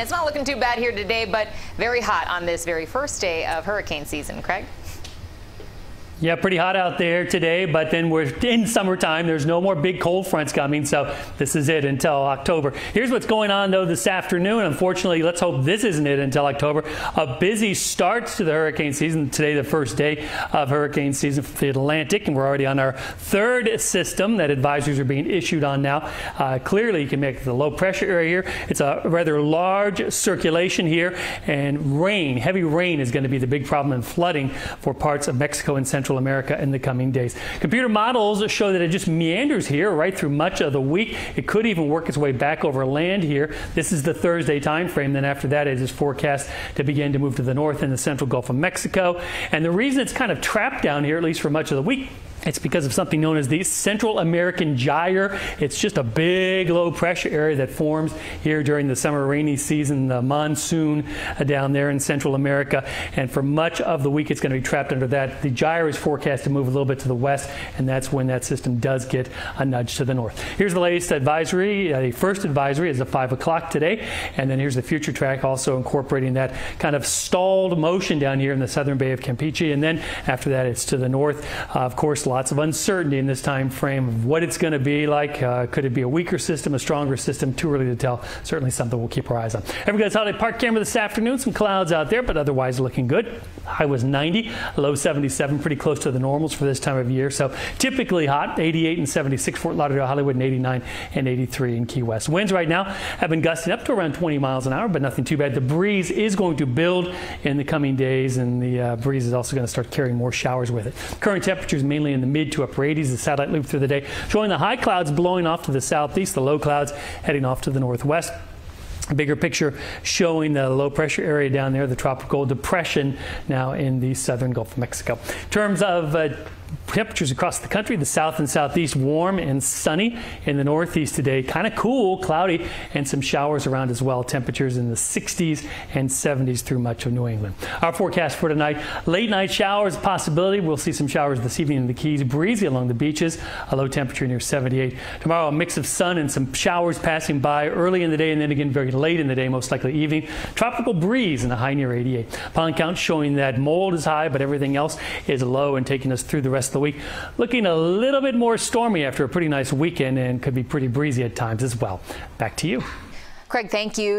It's not looking too bad here today, but very hot on this very first day of hurricane season. Craig? Yeah, pretty hot out there today, but then we're in summertime. There's no more big cold fronts coming, so this is it until October. Here's what's going on, though, this afternoon. Unfortunately, let's hope this isn't it until October. A busy start to the hurricane season. Today, the first day of hurricane season for the Atlantic, and we're already on our third system that advisories are being issued on now. Uh, clearly, you can make the low pressure area here. It's a rather large circulation here, and rain, heavy rain, is going to be the big problem in flooding for parts of Mexico and Central Central America in the coming days. Computer models show that it just meanders here right through much of the week. It could even work its way back over land here. This is the Thursday time frame. Then after that, it is forecast to begin to move to the north in the central Gulf of Mexico. And the reason it's kind of trapped down here, at least for much of the week, it's because of something known as the Central American Gyre. It's just a big low pressure area that forms here during the summer rainy season, the monsoon uh, down there in Central America. And for much of the week, it's going to be trapped under that. The gyre is forecast to move a little bit to the west, and that's when that system does get a nudge to the north. Here's the latest advisory. Uh, the first advisory is at 5 o'clock today. And then here's the future track, also incorporating that kind of stalled motion down here in the southern Bay of Campeche. And then after that, it's to the north. Uh, of course, lots of uncertainty in this time frame of what it's going to be like. Uh, could it be a weaker system, a stronger system? Too early to tell. Certainly something we'll keep our eyes on. Everybody's Holiday Park camera this afternoon. Some clouds out there, but otherwise looking good. High was 90, low 77, pretty close to the normals for this time of year. So typically hot, 88 and 76 Fort Lauderdale, Hollywood, and 89 and 83 in Key West. Winds right now have been gusting up to around 20 miles an hour, but nothing too bad. The breeze is going to build in the coming days, and the uh, breeze is also going to start carrying more showers with it. Current temperatures mainly in in the mid to upper 80s. The satellite loop through the day showing the high clouds blowing off to the southeast, the low clouds heading off to the northwest bigger picture showing the low pressure area down there, the tropical depression now in the southern Gulf of Mexico. In terms of uh, temperatures across the country. The south and southeast warm and sunny. In the northeast today, kind of cool, cloudy, and some showers around as well. Temperatures in the 60s and 70s through much of New England. Our forecast for tonight late night showers, possibility. We'll see some showers this evening in the Keys. Breezy along the beaches, a low temperature near 78. Tomorrow, a mix of sun and some showers passing by early in the day and then again very late in the day, most likely evening. Tropical breeze and a high near 88. Pollen count showing that mold is high, but everything else is low and taking us through the rest rest of the week. Looking a little bit more stormy after a pretty nice weekend and could be pretty breezy at times as well. Back to you. Craig, thank you.